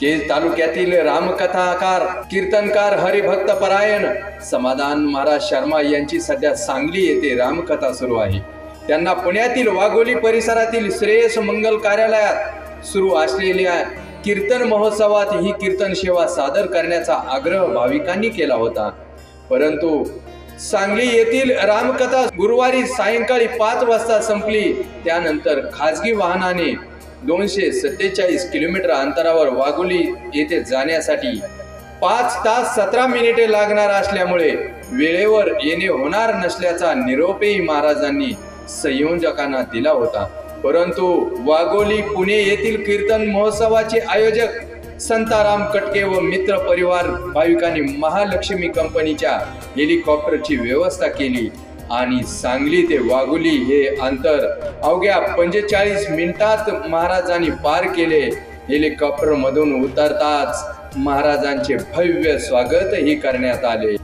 केज तालुक्यातील रामकथाकार कीर्तनकार हरिभक्त परायण समाधान महाराज शर्मा यांची सध्या सांगली येथे रामकथा सुरू आहे. त्यांना पुण्यातील वाघोली परिसरातील श्रेयस मंगल कार्यालयात सुरू असलेल्या कीर्तन महोत्सवात ही कीर्तन सेवा सादर करण्याचा आग्रह भाविकांनी केला होता. परंतु सांगली येथील रामकथा गुरुवारी सायंकाळी पाच वाजता संपली. त्यानंतर खाजगी वाहनाने दोनशे सत्तेचाळीस किलोमीटर अंतरावर वाघोली येथे जाण्यासाठी पाच तास सतरा मिनिटे लागणार असल्यामुळे वेळेवर येणे होणार नसल्याचा निरोपही महाराजांनी संयोजकांना दिला होता. परंतु वाघोली पुणे येथील कीर्तन महोत्सवाचे आयोजक संताराम कटके व मित्र परिवार भाविकांनी महालक्ष्मी कंपनीच्या हेलिकॉप्टरची व्यवस्था केली. आणि सांगली ते वाघुली हे अंतर अवघ्या पंचेचाळीस मिनिटात महाराजांनी पार केले. हेलिकॉप्टर मधून उतरताच महाराजांचे भव्य स्वागतही करण्यात आले.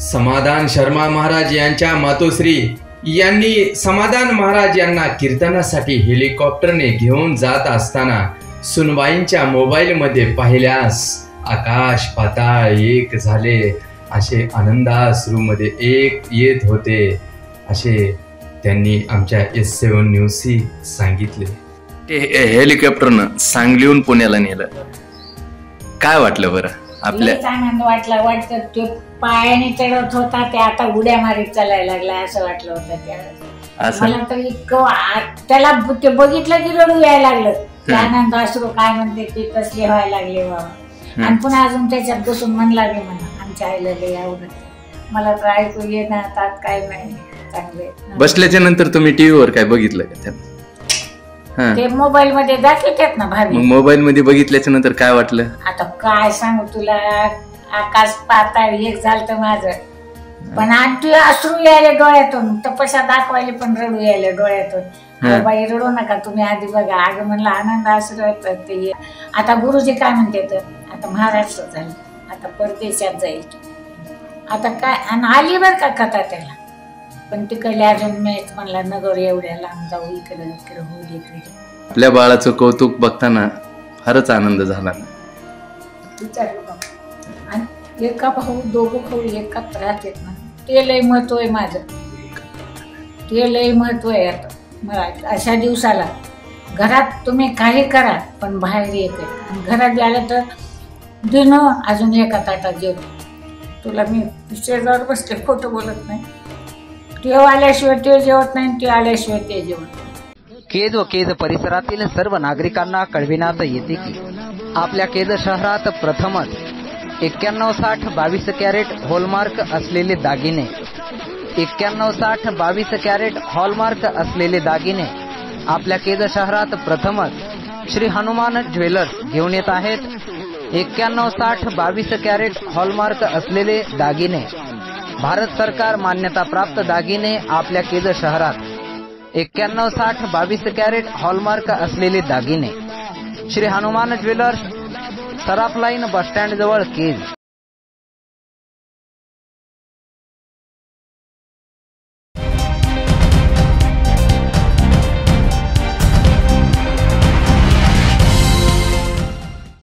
समाधान शर्मा महाराज यांच्या मातोश्री यांनी समाधान महाराज यांना कीर्तनासाठी हेलिकॉप्टरने घेऊन जात असताना सुनबाईंच्या मोबाईलमध्ये पाहिल्यास आकाश पाताळ एक झाले. असे आनंदाश्रूमध्ये एक येत होते असे त्यांनी आमच्या एस सेवन न्यूजशी सांगितले. ते हेलिकॉप्टरनं सांगलीहून पुण्याला नेलं. काय वाटलं बरं? आपल्या आनंद वाटला वाटतं तो पायाने चढत होता ते आता उड्या मारीत चालायला लागला असं वाटलं होतं त्यावेळेस असं? मला तर इतकं त्याला ते बघितलं की रडू यायला लागलं. ते आनंद अश्रू काय म्हणते ते तसले व्हायला लागले बाबा. आणि पुन्हा अजून त्याच्यात बसून म्हणला मी म्हणा आमच्या आईला लय आवडत. मला तर ऐकू काय नाही. चांगले. बसल्याच्या नंतर तुम्ही टीव्हीवर काय बघितलं का त्यात? हा. ते मोबाईल मध्ये दाखवतात ना भाभी. मग मोबाईल मध्ये बघितल्याच्या नंतर काय वाटलं? आता काय सांगू तुला? आकाश पाताळ एक झालं माझं. पण तू अश्रू यायला डोळ्यातून. तपशा दाखवायला पण रडू यायला डोळ्यातून. बाई रडू नका तुम्ही आधी बघा. अगं म्हणलं आनंद अश्रू येतात ते. आता गुरुजी काय म्हणते तर आता महाराष्ट्र झालं. आता परदेशात जाईल. आता काय आणि आली बर का कथा त्याला. पण तिकडले अजून मेच म्हणला नगर एवढ्या लांब जाऊ इकडे इकडे होईल इकडे आपल्या बाळाचं कौतुक बघताना फारच आनंद झाला. विचारू आणि एका भाऊ दोघं भाऊ एकाच राहतात ना. ते लय महत्त्व आहे माझं. ते लय महत्त्व आहे आता. मला अशा दिवसाला घरात तुम्ही काही करा पण बाहेर येते आणि घरात गेलं तर दिन अजून एका ताटात जेवण तुला मी शेजावर बसले खोटं बोलत नाही. ते आल्याशिवाय ते जेवत नाही ते आल्याशिवाय ते जेवत नाही. केज व केज परिसरातील सर्व नागरिकांना कळविण्यात येते की आपल्या केज शहरात प्रथमच एक्क्याण्णव साठ बावीस कॅरेट हॉलमार्क असलेले दागिने एक्क्याण्णव साठ बावीस कॅरेट हॉलमार्क असलेले दागिने आपल्या केज शहरात प्रथमच श्री हनुमान ज्वेलर्स घेऊन येत आहेत. एक्क्याण्णव साठ बावीस कॅरेट हॉलमार्क असलेले दागिने. भारत सरकार मान्यता प्राप्त दागिने आपल्या केज शहरात. एक्क्याण्णव साठ बावीस कॅरेट हॉलमार्क असलेले दागिने. श्री हनुमान ज्वेलर्स सराफ लाईन जवळ केज.